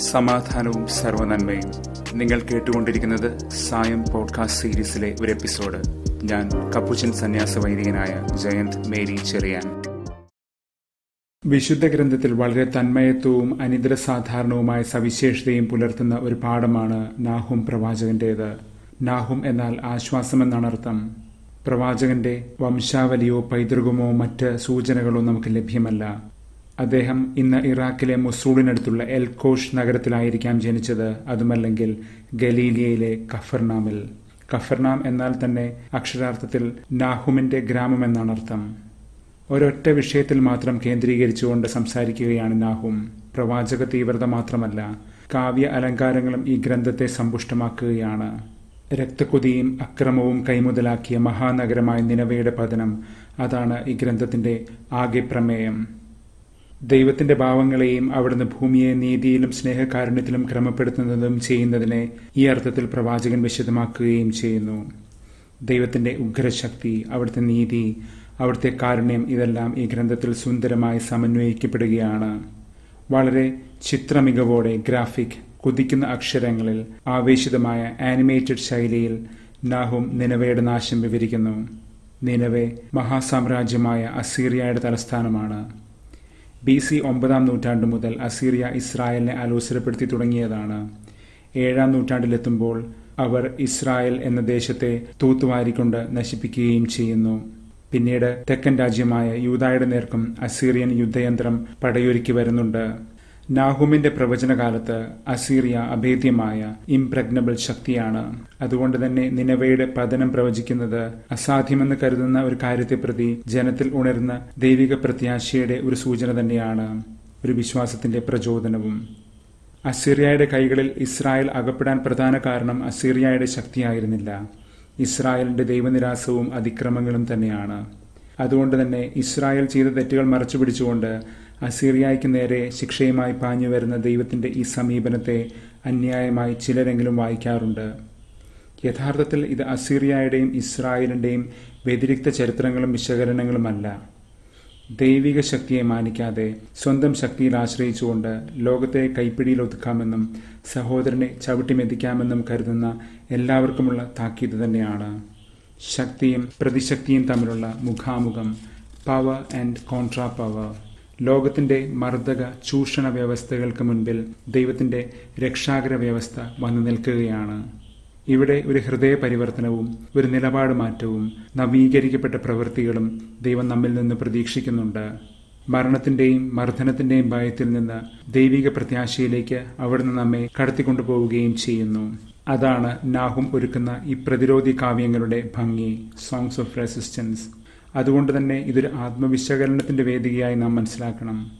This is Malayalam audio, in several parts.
സമാധാനവും സർവനന്മയും നിങ്ങൾ കേട്ടുകൊണ്ടിരിക്കുന്നത് സായം പോഡ്കാസ്റ്റ് സീരീസിലെ ഒരു എപ്പിസോഡ്. ഞാൻ കപ്പുച്ചൻ സന്യാസ വൈദികനായ ജയന്ത് മേരി ചെറിയാൻ. വിശുദ്ധ ഗ്രന്ഥത്തിൽ വളരെ തന്മയത്വവും അനിതര സാധാരണവുമായ സവിശേഷതയും പുലർത്തുന്ന ഒരു പാഠമാണ് നാഹും പ്രവാചകന്റേത്. നാഹും എന്നാൽ ആശ്വാസമെന്നാണ് അർത്ഥം. പ്രവാചകന്റെ വംശാവലിയോ പൈതൃകമോ മറ്റ് സൂചനകളോ നമുക്ക് ലഭ്യമല്ല. അദ്ദേഹം ഇന്ന് ഇറാഖിലെ മൊസൂളിനടുത്തുള്ള എൽകോഷ് നഗരത്തിലായിരിക്കാം ജനിച്ചത്. അതുമല്ലെങ്കിൽ ഗലീലിയയിലെ കഫർനാമിൽ. കഫർനാം എന്നാൽ തന്നെ അക്ഷരാർത്ഥത്തിൽ നാഹുമിന്റെ ഗ്രാമം എന്നാണ് അർത്ഥം. ഒരൊറ്റ വിഷയത്തിൽ മാത്രം കേന്ദ്രീകരിച്ചുകൊണ്ട് സംസാരിക്കുകയാണ് നാഹും. പ്രവാചക തീവ്രത മാത്രമല്ല കാവ്യ അലങ്കാരങ്ങളും ഈ ഗ്രന്ഥത്തെ സമ്പുഷ്ടമാക്കുകയാണ്. രക്തക്കുതിയും അക്രമവും കൈമുതലാക്കിയ മഹാനഗരമായ നിലവയുടെ പതനം അതാണ് ഈ ഗ്രന്ഥത്തിന്റെ ആകെ പ്രമേയം. ദൈവത്തിന്റെ ഭാവങ്ങളെയും അവിടുന്ന് ഭൂമിയെ നീതിയിലും സ്നേഹകാരുണ്യത്തിലും ക്രമപ്പെടുത്തുന്നതും ചെയ്യുന്നതിനെ ഈ അർത്ഥത്തിൽ പ്രവാചകൻ വിശദമാക്കുകയും ചെയ്യുന്നു. ദൈവത്തിന്റെ ഉഗ്രശക്തി അവിടുത്തെ നീതി അവിടുത്തെ കാരുണ്യം ഇതെല്ലാം ഈ ഗ്രന്ഥത്തിൽ സുന്ദരമായി സമന്വയിക്കപ്പെടുകയാണ്. വളരെ ചിത്രമികവോടെ ഗ്രാഫിക് കുതിക്കുന്ന അക്ഷരങ്ങളിൽ ആവേശിതമായ ആനിമേറ്റഡ് ശൈലിയിൽ നാഹും നിലവയുടെ നാശം വിവരിക്കുന്നു. നിലവെ മഹാസാമ്രാജ്യമായ അസീറിയയുടെ തലസ്ഥാനമാണ്. ബി സി ഒമ്പതാം നൂറ്റാണ്ട് മുതൽ അസീറിയ ഇസ്രായേലിനെ അലോസരപ്പെടുത്തി തുടങ്ങിയതാണ്. ഏഴാം നൂറ്റാണ്ടിലെത്തുമ്പോൾ അവർ ഇസ്രായേൽ എന്ന ദേശത്തെ തൂത്തുവാരിക്കൊണ്ട് നശിപ്പിക്കുകയും ചെയ്യുന്നു. പിന്നീട് തെക്കൻ രാജ്യമായ യൂതായുടെ നേർക്കും അസീറിയൻ യുദ്ധയന്ത്രം പടയൊരുക്കി വരുന്നുണ്ട്. നാഹുമിന്റെ പ്രവചനകാലത്ത് അസീറിയ അഭേദ്യമായ ഇംപ്രഗ്നബിൾ ശക്തിയാണ്. അതുകൊണ്ട് തന്നെ നിലവയുടെ പതനം പ്രവചിക്കുന്നത് അസാധ്യമെന്ന് കരുതുന്ന ഒരു കാര്യത്തെ പ്രതി ജനത്തിൽ ഉണരുന്ന ദൈവിക പ്രത്യാശയുടെ ഒരു സൂചന തന്നെയാണ് ഒരു വിശ്വാസത്തിന്റെ പ്രചോദനവും. അസീറിയയുടെ കൈകളിൽ ഇസ്രായേൽ അകപ്പെടാൻ പ്രധാന കാരണം അസീറിയയുടെ ശക്തിയായിരുന്നില്ല. ഇസ്രായേലിന്റെ ദൈവനിരാസവും അതിക്രമങ്ങളും തന്നെയാണ്. അതുകൊണ്ട് തന്നെ ഇസ്രായേൽ ചെയ്ത തെറ്റുകൾ മറച്ചു പിടിച്ചുകൊണ്ട് അസീറിയായ്ക്ക് നേരെ ശിക്ഷയുമായി പാഞ്ഞു വരുന്ന ദൈവത്തിന്റെ ഈ സമീപനത്തെ അന്യായമായി ചിലരെങ്കിലും വായിക്കാറുണ്ട്. യഥാർത്ഥത്തിൽ ഇത് അസീറിയയുടെയും ഇസ്രായേലിന്റെയും വ്യതിരിക്ത ചരിത്രങ്ങളും വിശകലനങ്ങളുമല്ല. ദൈവിക ശക്തിയെ മാനിക്കാതെ സ്വന്തം ശക്തിയിൽ ആശ്രയിച്ചുകൊണ്ട് ലോകത്തെ കൈപ്പിടിയിൽ ഒതുക്കാമെന്നും സഹോദരനെ ചവിട്ടിമെതിക്കാമെന്നും കരുതുന്ന എല്ലാവർക്കുമുള്ള താക്കീത് തന്നെയാണ്. ശക്തിയും പ്രതിശക്തിയും തമ്മിലുള്ള മുഖാമുഖം പവർ ആൻഡ് കോൺട്രാ പവർ ലോകത്തിന്റെ മർദ്ദക ചൂഷണ വ്യവസ്ഥകൾക്ക് മുൻപിൽ ദൈവത്തിന്റെ രക്ഷാകര വ്യവസ്ഥ വന്നു നിൽക്കുകയാണ്. ഇവിടെ ഒരു ഹൃദയ പരിവർത്തനവും ഒരു നിലപാട് മാറ്റവും നവീകരിക്കപ്പെട്ട പ്രവൃത്തികളും ദൈവം നമ്മിൽ നിന്ന് പ്രതീക്ഷിക്കുന്നുണ്ട്. മരണത്തിന്റെയും മർദ്ദനത്തിന്റെയും ഭയത്തിൽ നിന്ന് ദൈവിക പ്രത്യാശയിലേക്ക് അവിടുന്ന് നമ്മെ കടത്തിക്കൊണ്ടുപോവുകയും ചെയ്യുന്നു. അതാണ് നാഹും ഒരുക്കുന്ന ഈ പ്രതിരോധി കാവ്യങ്ങളുടെ ഭംഗി സോങ്സ് ഓഫ് റെസിസ്റ്റൻസ് അതുകൊണ്ട് തന്നെ ഇതൊരു ആത്മവിശകലനത്തിന്റെ വേദികയായി നാം മനസ്സിലാക്കണം.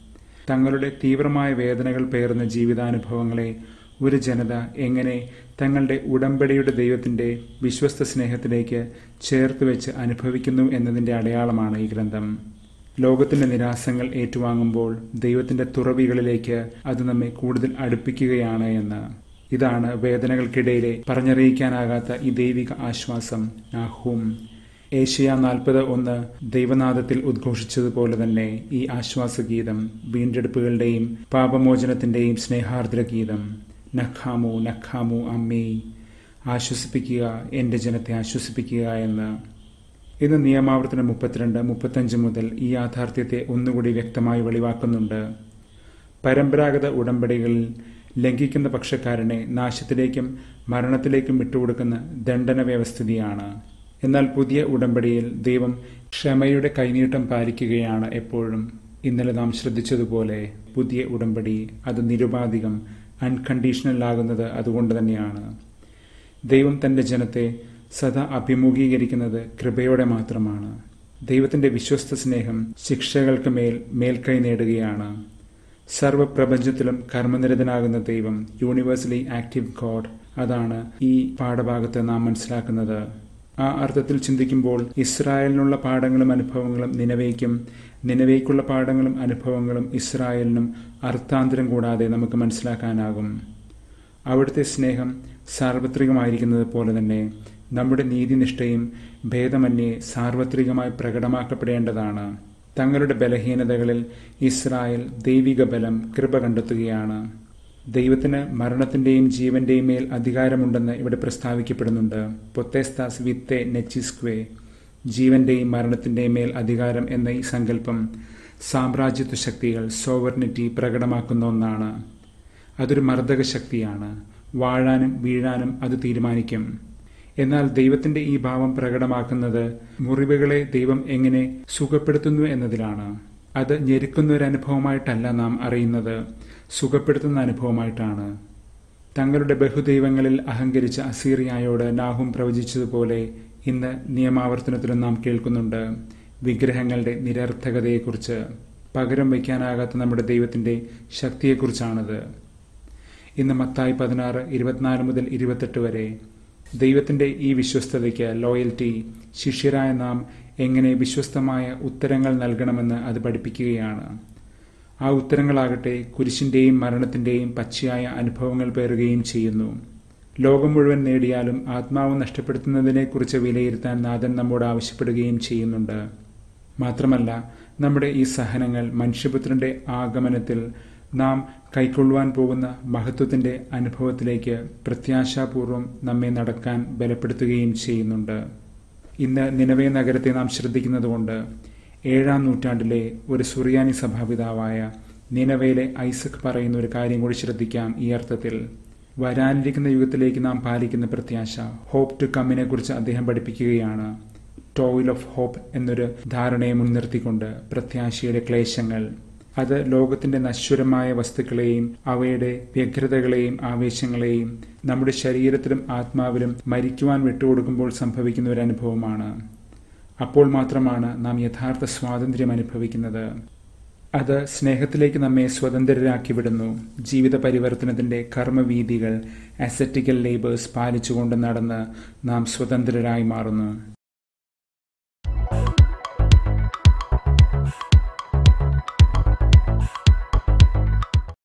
തങ്ങളുടെ തീവ്രമായ വേദനകൾ പേർന്ന ജീവിതാനുഭവങ്ങളെ ഒരു ജനത എങ്ങനെ തങ്ങളുടെ ഉടമ്പടിയുടെ ദൈവത്തിന്റെ വിശ്വസ്ത സ്നേഹത്തിലേക്ക് ചേർത്ത് വെച്ച് അനുഭവിക്കുന്നു എന്നതിന്റെ അടയാളമാണ് ഈ ഗ്രന്ഥം. ലോകത്തിന്റെ നിരാസങ്ങൾ ഏറ്റുവാങ്ങുമ്പോൾ ദൈവത്തിന്റെ തുറവികളിലേക്ക് അത് നമ്മെ കൂടുതൽ അടുപ്പിക്കുകയാണ് എന്ന്. ഇതാണ് വേദനകൾക്കിടയിലെ പറഞ്ഞറിയിക്കാനാകാത്ത ഈ ദൈവിക ആശ്വാസം. നാഹൂം ഏഷ്യ നാൽപ്പത് ഒന്ന് ദൈവനാഥത്തിൽ ഉദ്ഘോഷിച്ചതുപോലെ തന്നെ ഈ ആശ്വാസഗീതം വീണ്ടെടുപ്പുകളുടെയും പാപമോചനത്തിന്റെയും സ്നേഹാർദ്ര ഗീതം നഖാമു നഖാമു അമ്മേ ആശ്വസിപ്പിക്കുക എന്റെ ജനത്തെ ആശ്വസിപ്പിക്കുക എന്ന്. ഇന്ന് നിയമാവർത്തനം മുപ്പത്തിരണ്ട് മുപ്പത്തഞ്ച് മുതൽ ഈ യാഥാർത്ഥ്യത്തെ ഒന്നുകൂടി വ്യക്തമായി വെളിവാക്കുന്നുണ്ട്. പരമ്പരാഗത ഉടമ്പടികളിൽ ലംഘിക്കുന്ന പക്ഷക്കാരനെ നാശത്തിലേക്കും മരണത്തിലേക്കും വിട്ടുകൊടുക്കുന്ന ദണ്ഡന വ്യവസ്ഥിതിയാണ് എന്നാൽ പുതിയ ഉടമ്പടിയിൽ ദൈവം ക്ഷമയുടെ കൈനീട്ടം പാലിക്കുകയാണ് എപ്പോഴും. ഇന്നലെ നാം ശ്രദ്ധിച്ചതുപോലെ പുതിയ ഉടമ്പടി അത് നിരുപാധികം അൺകണ്ടീഷണൽ ആകുന്നത് അതുകൊണ്ട് തന്നെയാണ്. ദൈവം തന്റെ ജനത്തെ സദാ അഭിമുഖീകരിക്കുന്നത് കൃപയോടെ മാത്രമാണ്. ദൈവത്തിന്റെ വിശ്വസ്ത സ്നേഹം ശിക്ഷകൾക്ക് മേൽ മേൽക്കൈ നേടുകയാണ്. സർവപ്രപഞ്ചത്തിലും കർമ്മനിരതനാകുന്ന ദൈവം യൂണിവേഴ്സലി ആക്റ്റീവ് ഗോഡ് അതാണ് ഈ പാഠഭാഗത്ത് നാം മനസ്സിലാക്കുന്നത്. ആ അർത്ഥത്തിൽ ചിന്തിക്കുമ്പോൾ ഇസ്രായേലിനുള്ള പാഠങ്ങളും അനുഭവങ്ങളും നിലവേക്കും നിലവേക്കുള്ള പാഠങ്ങളും അനുഭവങ്ങളും ഇസ്രായേലിനും അർത്ഥാന്തരം കൂടാതെ നമുക്ക് മനസ്സിലാക്കാനാകും. അവിടുത്തെ സ്നേഹം സാർവത്രികമായിരിക്കുന്നത് പോലെ തന്നെ നമ്മുടെ നീതിനിഷ്ഠയും ഭേദമന്യേ സാർവത്രികമായി പ്രകടമാക്കപ്പെടേണ്ടതാണ്. തങ്ങളുടെ ബലഹീനതകളിൽ ഇസ്രായേൽ ദൈവിക ബലം കൃപ കണ്ടെത്തുകയാണ്. ദൈവത്തിന് മരണത്തിന്റെയും ജീവന്റെയും മേൽ അധികാരമുണ്ടെന്ന് ഇവിടെ പ്രസ്താവിക്കപ്പെടുന്നുണ്ട്. പൊത്തേസ്താസ് വിത്തെ നെച്ചിസ്ക്വേ ജീവന്റെയും മരണത്തിന്റെയും മേൽ അധികാരം എന്ന ഈ സങ്കല്പം സാമ്രാജ്യത്വ ശക്തികൾ സോവർണിറ്റി പ്രകടമാക്കുന്ന ഒന്നാണ്. അതൊരു മർദ്ദക ശക്തിയാണ്. വാഴാനും വീഴാനും അത് തീരുമാനിക്കും. എന്നാൽ ദൈവത്തിന്റെ ഈ ഭാവം പ്രകടമാക്കുന്നത് മുറിവുകളെ ദൈവം എങ്ങനെ സുഖപ്പെടുത്തുന്നു എന്നതിലാണ്. അത് ഞെരുക്കുന്ന ഒരു അനുഭവമായിട്ടല്ല നാം അറിയുന്നത്. സുഖപ്പെടുത്തുന്ന അനുഭവമായിട്ടാണ് തങ്ങളുടെ ബഹുദൈവങ്ങളിൽ അഹങ്കരിച്ച അസീറിയായോട് നാഹും പ്രവചിച്ചതുപോലെ ഇന്ന് നിയമാവർത്തനത്തിലും നാം കേൾക്കുന്നുണ്ട് വിഗ്രഹങ്ങളുടെ നിരർത്ഥകതയെക്കുറിച്ച്. പകരം വയ്ക്കാനാകാത്ത നമ്മുടെ ദൈവത്തിന്റെ ശക്തിയെക്കുറിച്ചാണത്. ഇന്ന് മത്തായി പതിനാറ് ഇരുപത്തിനാല് മുതൽ ഇരുപത്തെട്ട് വരെ ദൈവത്തിന്റെ ഈ വിശ്വസ്തതയ്ക്ക് ലോയൽറ്റി ശിഷ്യരായ നാം എങ്ങനെ വിശ്വസ്തമായ ഉത്തരങ്ങൾ നൽകണമെന്ന് അത് പഠിപ്പിക്കുകയാണ്. ആ ഉത്തരങ്ങളാകട്ടെ കുരിശിന്റെയും മരണത്തിന്റെയും പച്ചയായ അനുഭവങ്ങൾ പേറുകയും ചെയ്യുന്നു. ലോകം മുഴുവൻ നേടിയാലും ആത്മാവ് നഷ്ടപ്പെടുത്തുന്നതിനെക്കുറിച്ച് വിലയിരുത്താൻ നാഥൻ നമ്മോട് ആവശ്യപ്പെടുകയും ചെയ്യുന്നുണ്ട്. മാത്രമല്ല നമ്മുടെ ഈ സഹനങ്ങൾ മനുഷ്യപുത്രന്റെ ആഗമനത്തിൽ നാം കൈക്കൊള്ളുവാൻ പോകുന്ന മഹത്വത്തിന്റെ അനുഭവത്തിലേക്ക് പ്രത്യാശാപൂർവം നമ്മെ നടക്കാൻ ബലപ്പെടുത്തുകയും ചെയ്യുന്നുണ്ട്. ഇന്ന് നിലവേ നഗരത്തെ നാം ശ്രദ്ധിക്കുന്നതുകൊണ്ട് ഏഴാം നൂറ്റാണ്ടിലെ ഒരു സുറിയാനി സഭാപിതാവായ നിലവയിലെ ഐസക് പറയുന്ന ഒരു കാര്യം കൂടി ശ്രദ്ധിക്കാം ഈ അർത്ഥത്തിൽ. വരാനിരിക്കുന്ന യുഗത്തിലേക്ക് നാം പാലിക്കുന്ന പ്രത്യാശ ഹോപ്പ് ടു കമ്മിനെ കുറിച്ച് അദ്ദേഹം പഠിപ്പിക്കുകയാണ്. ടോയിൽ ഓഫ് ഹോപ്പ് എന്നൊരു ധാരണയെ മുൻനിർത്തിക്കൊണ്ട് പ്രത്യാശയുടെ ക്ലേശങ്ങൾ. അത് ലോകത്തിന്റെ നശ്വരമായ വസ്തുക്കളെയും അവയുടെ വ്യഗ്രതകളെയും ആവേശങ്ങളെയും നമ്മുടെ ശരീരത്തിലും ആത്മാവിലും മരിക്കുവാൻ വിട്ടുകൊടുക്കുമ്പോൾ സംഭവിക്കുന്ന ഒരു അനുഭവമാണ്. അപ്പോൾ മാത്രമാണ് നാം യഥാർത്ഥ സ്വാതന്ത്ര്യം അനുഭവിക്കുന്നത്. അത് സ്നേഹത്തിലേക്ക് നമ്മെ സ്വതന്ത്രരാക്കി വിടുന്നു ജീവിത പരിവർത്തനത്തിന്റെ കർമ്മവീതികൾ അസറ്റിക്കൽ ലേബേഴ്സ് പാലിച്ചുകൊണ്ട് നടന്ന് നാം സ്വതന്ത്രരായി മാറുന്നു.